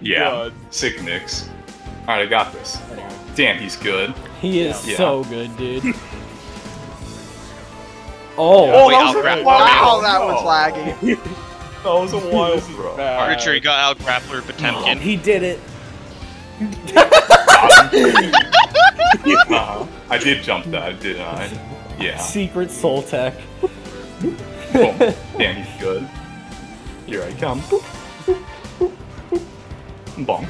Yeah. God. Sick mix. Alright, I got this. Damn, he's good. He is Yeah. so good, dude. Oh, Oh, Wait, that was grab- a, wow, that was laggy. That was a wild throw. Bad. Archer, you got out grappler Potemkin. he did it. Uh-huh. I did jump that, didn't I? Yeah. Secret Sol tech. Boom. Damn, he's good. Here I come. Bonk.